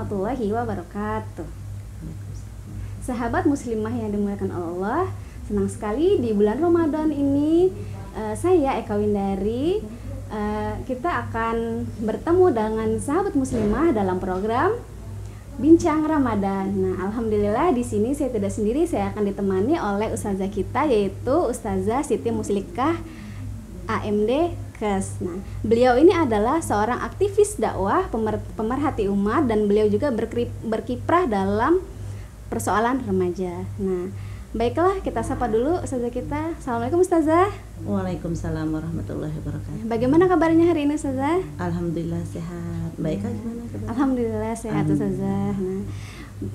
warahmatullahi wabarakatuh. Sahabat muslimah yang dimuliakan Allah, senang sekali di bulan Ramadan ini uh, saya Eka Windari uh, kita akan bertemu dengan sahabat muslimah dalam program Bincang Ramadan. Nah, alhamdulillah di sini saya tidak sendiri, saya akan ditemani oleh ustazah kita yaitu Ustazah Siti Muslikah AMD Kes. Nah, beliau ini adalah seorang aktivis dakwah, pemer pemerhati umat dan beliau juga berkiprah dalam persoalan remaja. Nah, Baiklah, kita sapa dulu Ustazah kita. Assalamualaikum Ustazah. Waalaikumsalam warahmatullahi wabarakatuh. Bagaimana kabarnya hari ini Ustazah? Alhamdulillah sehat. Baik gimana kabarnya? Alhamdulillah sehat Ustazah. Nah,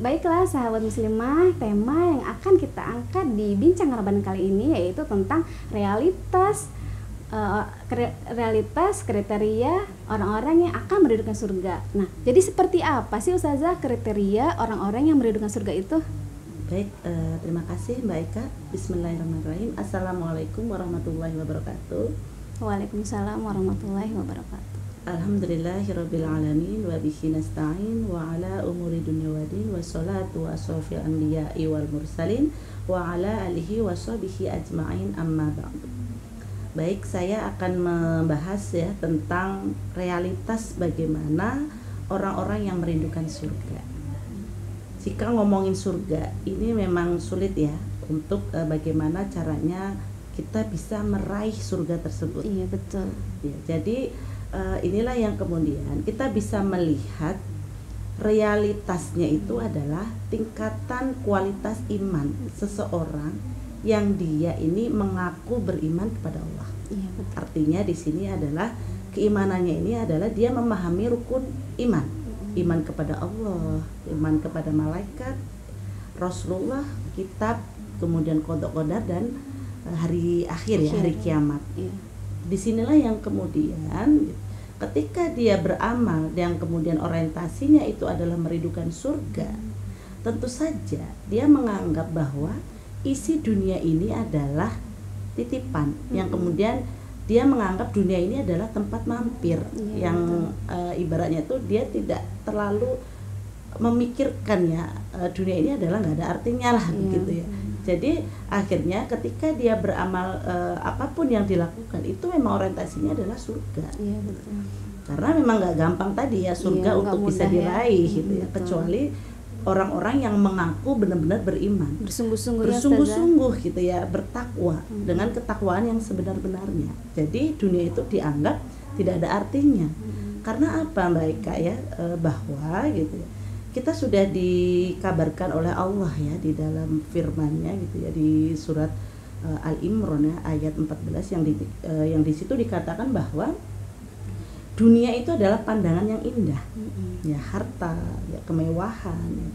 baiklah sahabat muslimah, tema yang akan kita angkat di bincang Ramadan kali ini yaitu tentang realitas uh, realitas kriteria orang-orang yang akan merindukan surga. Nah, jadi seperti apa sih Ustazah kriteria orang-orang yang merindukan surga itu? Baik, uh, terima kasih Mbak Eka. Bismillahirrahmanirrahim. Assalamualaikum warahmatullahi wabarakatuh. Waalaikumsalam warahmatullahi wabarakatuh. Alhamdulillahirabbil alamin wa bihi nasta'in wa ala umuri dunya wa din wa salatu wa asrafil anbiya'i wal mursalin wa ala alihi wa sahbihi ajma'in amma ba'du. Baik, saya akan membahas ya tentang realitas bagaimana orang-orang yang merindukan surga jika ngomongin surga ini memang sulit ya untuk uh, bagaimana caranya kita bisa meraih surga tersebut. Iya betul. Ya, jadi uh, inilah yang kemudian kita bisa melihat realitasnya itu adalah tingkatan kualitas iman seseorang yang dia ini mengaku beriman kepada Allah. Iya, betul. Artinya di sini adalah keimanannya ini adalah dia memahami rukun iman iman kepada Allah, iman kepada malaikat, Rasulullah, kitab, kemudian kodok kodar dan eh, hari akhir ya, hari kiamat. Iya. Di sinilah yang kemudian ketika dia beramal yang kemudian orientasinya itu adalah merindukan surga, tentu saja dia menganggap bahwa isi dunia ini adalah titipan yang kemudian dia menganggap dunia ini adalah tempat mampir ya, yang uh, ibaratnya itu dia tidak terlalu memikirkan ya uh, dunia ini adalah nggak ada artinya lah ya. begitu ya jadi akhirnya ketika dia beramal uh, apa pun yang dilakukan itu memang orientasinya adalah surga ya, betul. karena memang nggak gampang tadi ya surga ya, untuk bisa ya. diraih ya. gitu ya betul. kecuali orang-orang yang mengaku benar-benar beriman. Bersungguh-sungguh ya, bersungguh-sungguh ya, gitu ya bertakwa hmm. dengan ketakwaan yang sebenar-benarnya. Jadi dunia itu dianggap tidak ada artinya. Hmm. karena apa mbak Eka ya? E, bahwa gitu ya kita sudah dikabarkan oleh Allah ya di dalam firman-Nya gitu ya di surat e, Al Imran ya ayat 14 yang di e, yang di situ dikatakan bahwa dunia itu adalah pandangan yang indah mm-hmm. ya harta ya kemewahan ya.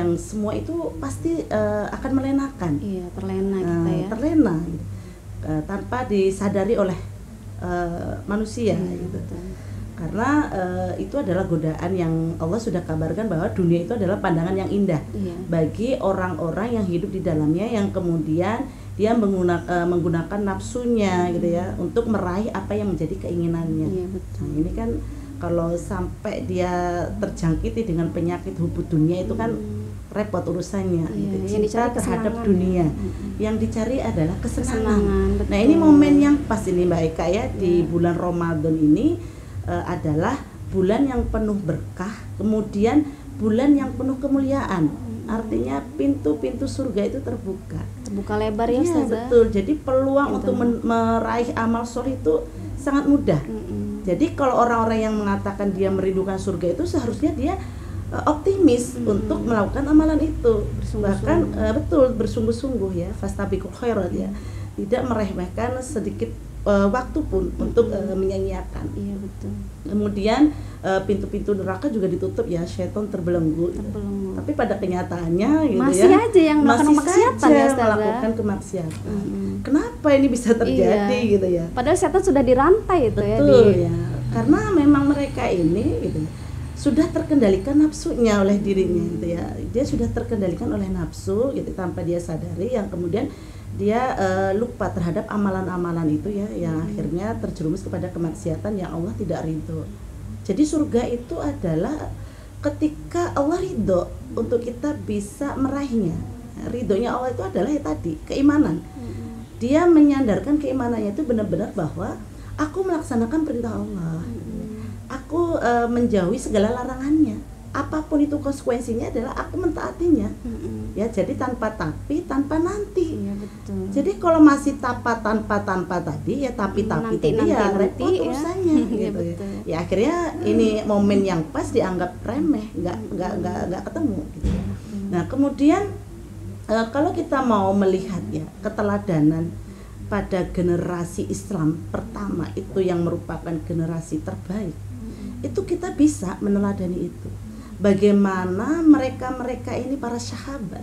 yang semua itu pasti uh, akan melenakan iya terlena uh, kita ya terlena gitu. uh, tanpa disadari oleh uh, manusia iya, gitu betul. karena uh, itu adalah godaan yang Allah sudah kabarkan bahwa dunia itu adalah pandangan yang indah iya. bagi orang-orang yang hidup di dalamnya yang kemudian dia menggunakan, uh, menggunakan nafsunya hmm. gitu ya untuk meraih apa yang menjadi keinginannya. Iya, betul. Nah, ini kan kalau sampai dia terjangkiti dengan penyakit hubut dunia itu kan hmm. repot urusannya iya, gitu. cinta terhadap dunia. Hmm. Yang dicari adalah kesenangan. kesenangan nah, ini momen yang pas ini Mbak Eka ya di iya. bulan Ramadan ini uh, adalah bulan yang penuh berkah, kemudian bulan yang penuh kemuliaan artinya pintu-pintu surga itu terbuka. Terbuka lebar ya iya, betul. Jadi peluang betul. untuk meraih amal soleh itu sangat mudah. Mm -hmm. jadi kalau orang-orang yang mengatakan dia merindukan surga itu seharusnya dia uh, optimis mm -hmm. untuk melakukan amalan itu. Bahkan uh, betul bersungguh-sungguh ya. Fastabiqul khairat ya. Tidak meremehkan sedikit uh, waktu pun hmm. untuk uh, menyanyiakan. Iya betul. Kemudian pintu-pintu uh, neraka juga ditutup ya, setan terbelenggu. Terbelenggu. Tapi pada kenyataannya gitu masih ya. aja yang masih maksiatan ya, melakukan kemaksiatan. Hmm. Kenapa ini bisa terjadi iya. gitu ya? Padahal setan sudah dirantai itu betul, ya. Betul ya. Karena memang mereka ini gitu sudah terkendalikan nafsunya oleh dirinya gitu ya. Dia sudah terkendalikan oleh nafsu gitu tanpa dia sadari yang kemudian dia uh, lupa terhadap amalan-amalan itu ya yang hmm. akhirnya terjerumus kepada kemaksiatan yang Allah tidak ridho. Jadi surga itu adalah ketika Allah ridho untuk kita bisa meraihnya. Ridhonya Allah itu adalah ya tadi keimanan. Dia menyandarkan keimanannya itu benar-benar bahwa aku melaksanakan perintah Allah. Aku uh, menjauhi segala larangannya apa pun itu konsekuensinya adalah aku mentaatinya mm-hmm. ya jadi tanpa tapi tanpa nanti iya, betul. jadi kalau masih tapa tanpa tanpa tadi ya tapi tapi nanti, tadi nanti, ya repot ya. urusannya iya, gitu ya, betul. ya akhirnya mm. ini momen yang pas dianggap remeh nggak nggak nggak nggak ketemu gitu ya. nah kemudian uh, kalau kita mau melihat ya keteladanan pada generasi Islam pertama itu yang merupakan generasi terbaik itu kita bisa meneladani itu bagaimana mereka-mereka ini para sahabat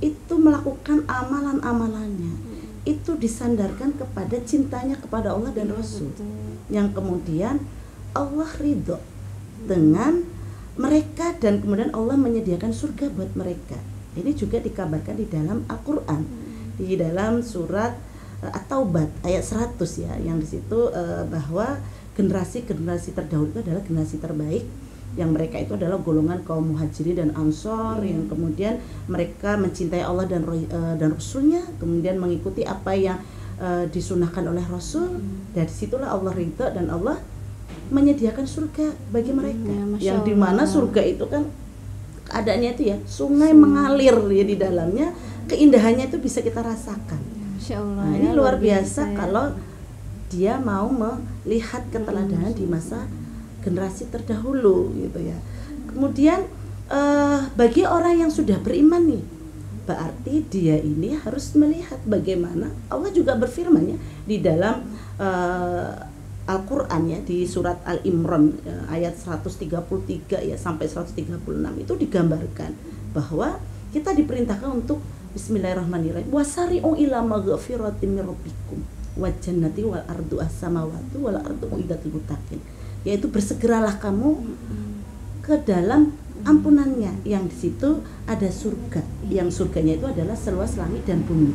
itu melakukan amalan-amalannya. Itu disandarkan kepada cintanya kepada Allah dan iya, Rasul. yang kemudian Allah ridho dengan mereka dan kemudian Allah menyediakan surga buat mereka. Ini juga dikabarkan di dalam Al-Quran. Di dalam surat uh, At-Taubat ayat 100 ya yang di situ uh, bahwa generasi-generasi terdahulu itu adalah generasi terbaik yang mereka itu adalah golongan kaum muhajirin dan ansor hmm. yang kemudian mereka mencintai Allah dan uh, dan Rasulnya kemudian mengikuti apa yang uh, disunahkan oleh Rasul hmm. dari situlah Allah ridha dan Allah menyediakan surga bagi mereka hmm, ya, yang di mana surga itu kan keadaannya itu ya sungai hmm. mengalir ya di dalamnya keindahannya itu bisa kita rasakan Allah, nah, ini ya, luar biasa, biasa ya. kalau dia mau melihat keteladanan di masa generasi terdahulu gitu ya. Kemudian uh, bagi orang yang sudah beriman nih, berarti dia ini harus melihat bagaimana Allah juga berfirman ya di dalam uh, Al-Qur'an ya di surat Al-Imran uh, ayat 133 ya sampai 136 itu digambarkan bahwa kita diperintahkan untuk Bismillahirrahmanirrahim wasari'u ila maghfiratin min rabbikum wa jannati wal ardu as-samawati wal ardu uidatul muttaqin yaitu bersegeralah kamu ke dalam ampunannya yang di situ ada surga yang surganya itu adalah seluas langit dan bumi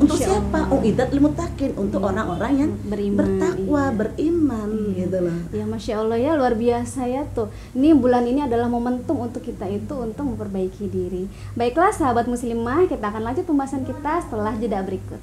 untuk Masya siapa? Uidat limutakin untuk orang-orang yang beriman, bertakwa, iya. beriman iya. gitu loh. Ya Masya Allah ya luar biasa ya tuh. Ini bulan ini adalah momentum untuk kita itu untuk memperbaiki diri. Baiklah sahabat muslimah, kita akan lanjut pembahasan kita setelah jeda berikut.